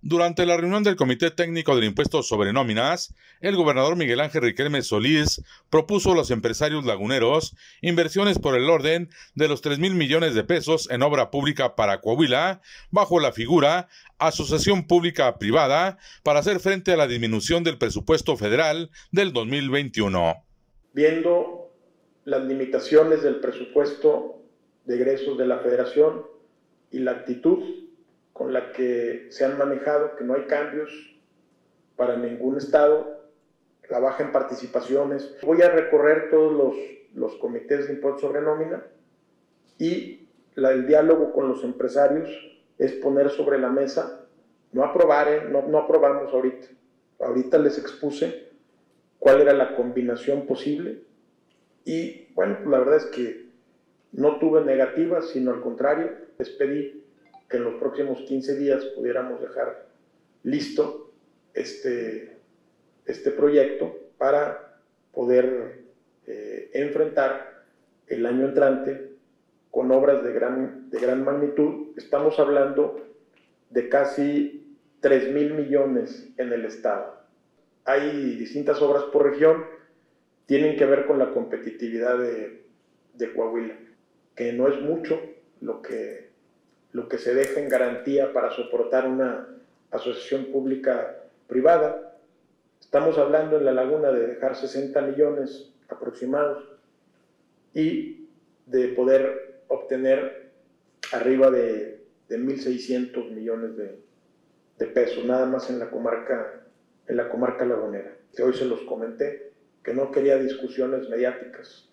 Durante la reunión del Comité Técnico del Impuesto sobre Nóminas, el gobernador Miguel Ángel Riquelme Solís propuso a los empresarios laguneros inversiones por el orden de los 3 mil millones de pesos en obra pública para Coahuila, bajo la figura Asociación Pública Privada, para hacer frente a la disminución del presupuesto federal del 2021. Viendo las limitaciones del presupuesto de egresos de la federación y la actitud con la que se han manejado, que no hay cambios para ningún estado, la baja en participaciones. Voy a recorrer todos los, los comités de impuestos sobre nómina y la, el diálogo con los empresarios es poner sobre la mesa, no aprobar, ¿eh? no, no aprobamos ahorita, ahorita les expuse cuál era la combinación posible y bueno, pues la verdad es que no tuve negativas, sino al contrario, les pedí que en los próximos 15 días pudiéramos dejar listo este, este proyecto para poder eh, enfrentar el año entrante con obras de gran, de gran magnitud. Estamos hablando de casi 3 mil millones en el Estado. Hay distintas obras por región, tienen que ver con la competitividad de, de Coahuila, que no es mucho lo que lo que se deja en garantía para soportar una asociación pública privada. Estamos hablando en la laguna de dejar 60 millones aproximados y de poder obtener arriba de, de 1.600 millones de, de, pesos, nada más en la comarca, en la comarca lagunera. Que hoy se los comenté, que no quería discusiones mediáticas,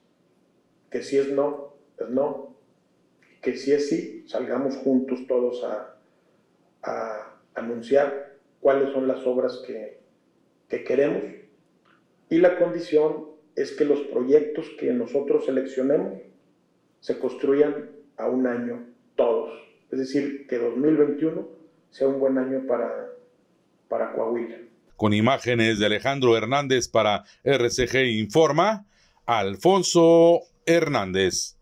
que si es no, es no, que si es sí, salgamos juntos todos a, anunciar cuáles son las obras que, que queremos y la condición es que los proyectos que nosotros seleccionemos se construyan a un año todos. Es decir, que 2021 sea un buen año para, para Coahuila. Con imágenes de Alejandro Hernández para RCG Informa, Alfonso Hernández.